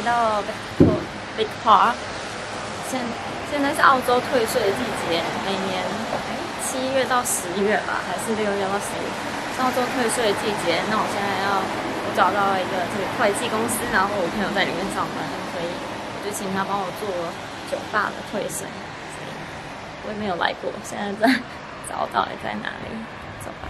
来到 Big Park，现现在是澳洲退税的季节，每年七月到十月吧，还是六月到十月，是澳洲退税的季节。那我现在要我找到一个这个会计公司，然后我朋友在里面上班，所以我就请他帮我做酒吧的退税。我也没有来过，现在在 找到底在哪里，走吧。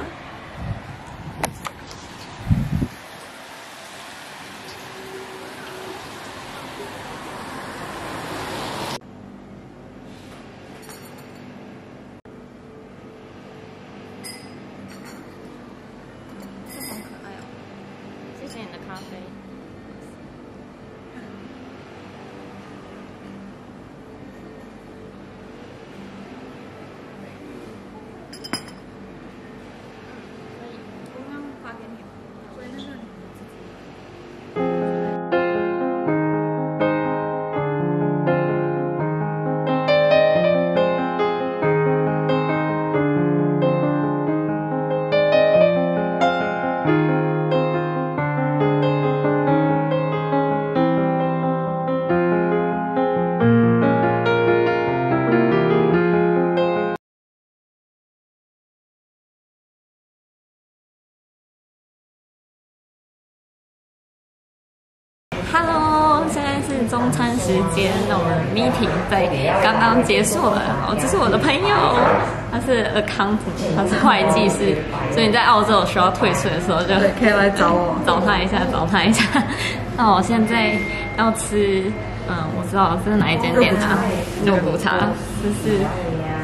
时间，那我们 meeting 在刚刚结束了。哦，这是我的朋友，他是 accountant，他是会计师，所以你在澳洲需要退税的时候就可以来找我，找他一下，找他一下。那我现在要吃，嗯，我知道这是哪一间店啊？肉骨茶，这是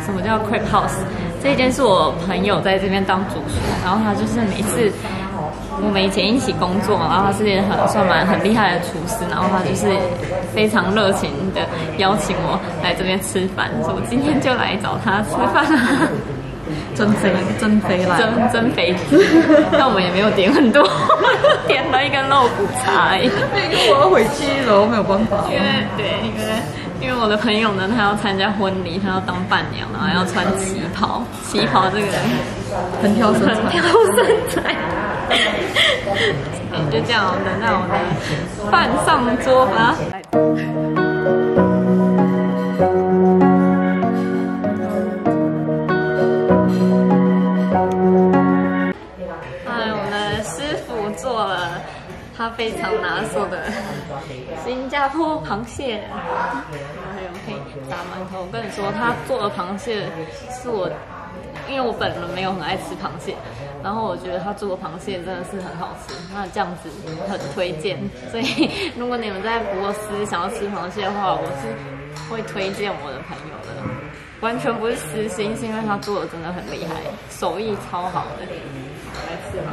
什么叫 crepe House？这一间是我朋友在这边当主厨，然后他就是每次。我们以前一起工作，然后他是很算蛮很厉害的厨师，然后他就是非常热情的邀请我来这边吃饭，所以我今天就来找他吃饭了。真肥增肥啦，增增肥子。但我们也没有点很多，点了一个肉骨茶。因为我要回去了，没有办法。因为对，因为因为我的朋友呢，他要参加婚礼，他要当伴娘，然后要穿旗袍，旗袍这个很挑身材，很挑身材。就这样，等到我的饭上桌吧。哎，我们师傅做了他非常拿手的新加坡螃蟹，还有可以打馒头。我跟你说，他做的螃蟹是我。因为我本人没有很爱吃螃蟹，然后我觉得他做的螃蟹真的是很好吃，那这样子很推荐。所以如果你们在博斯想要吃螃蟹的话，我是会推荐我的朋友的，完全不是私心，是因为他做的真的很厉害，手艺超好的。来吃吧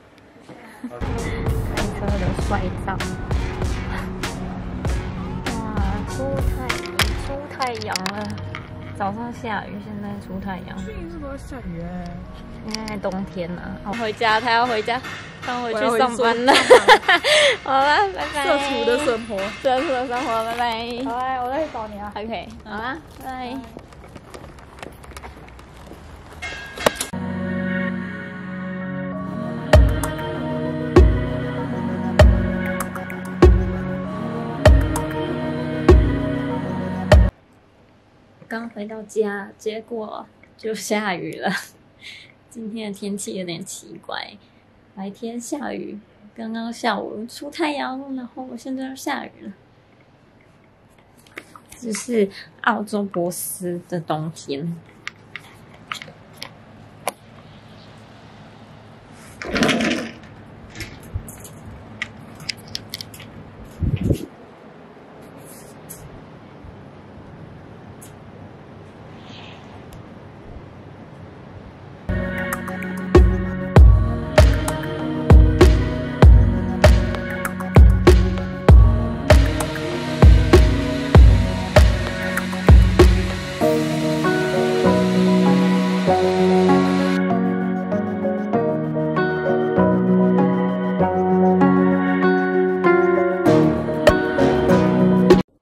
开车的帅照，哇，出太出太阳了，早上下雨，现在出太阳。最近是不是下雨？现在冬天了，我回家，他要回家，他回去上班了。好了，拜拜。社畜的生活，社畜的生活，拜拜。好来，我再去找你啊。OK，好啊，拜。刚回到家，结果就下雨了。今天的天气有点奇怪，白天下雨，刚刚下午出太阳，然后现在又下雨了。这是澳洲博斯的冬天。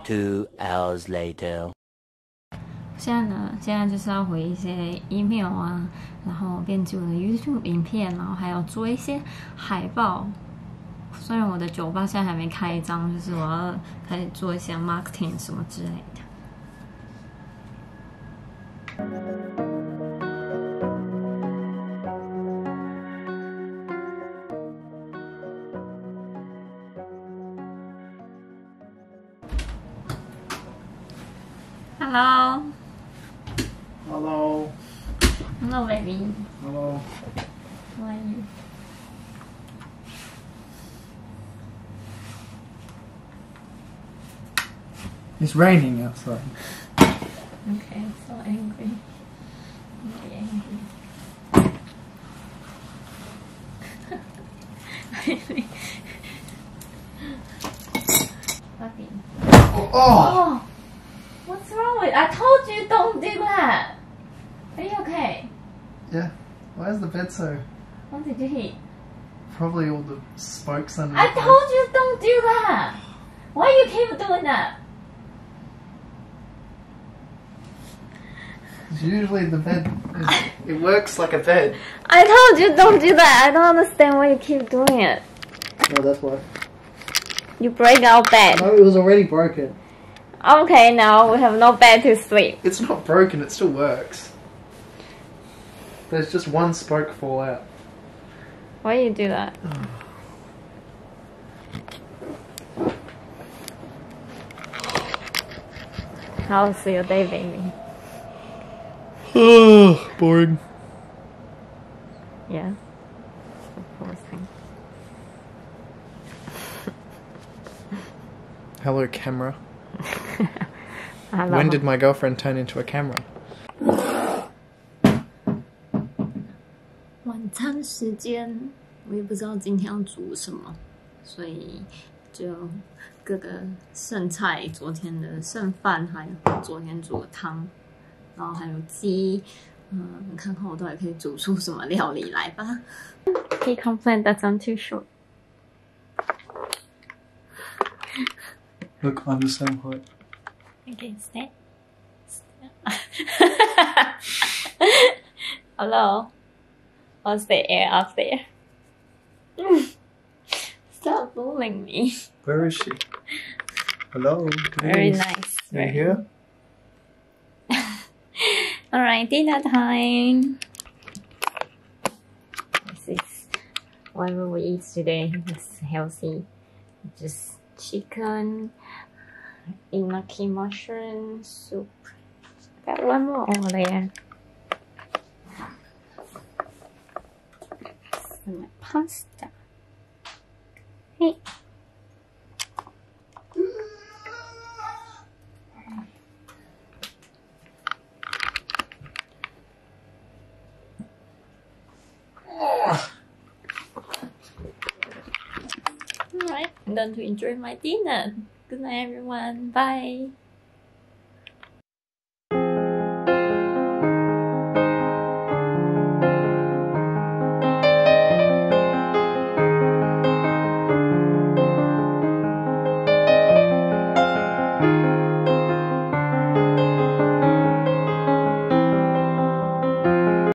Two hours later. 现在呢，现在就是要回一些 email 啊，然后编辑我的 YouTube 影片，然后还要做一些海报。虽然我的酒吧现在还没开张，就是我要开始做一些 marketing 什么之类的。Hello, Hello. hello, baby. Hello. How are you? It's raining outside. Okay, so angry. Very angry. Really? Puppy. Oh, Oh, oh what's wrong with? I told you don't do that. Are you okay? yeah. Why is the bed so? What did you hit? Probably all the spokes under. I told you don't do that. Why you keep doing that? Usually the bed, is, it works like a bed. I told you don't do that. I don't understand why you keep doing it. No, that's why. You break our bed. No, it was already broken. Okay, now we have no bed to sleep. It's not broken. It still works. There's just one spoke fall out. Why do you do that? How's your day, baby? Oh, boring. Yeah. Hello, camera I love When it. did my girlfriend turn into a camera? 晚餐时间，我也不知道今天要煮什么，所以就各个剩菜，昨天的剩饭，还有昨天煮的汤，然后还有鸡，嗯，看看我到底可以煮出什么料理来吧。He complained that I'm too short. Look, I'm the same height. Okay, stay. Hello. What's the air up there? Stop bullying me. Where is she? Hello. Very nice. Are You here? All right, dinner time. This is whatever we eat today. It's healthy. Just chicken, inaki mushroom soup. Got one more over there. Some pasta. Hey. Alright, I'm going to enjoy my dinner. Good night, everyone. Bye.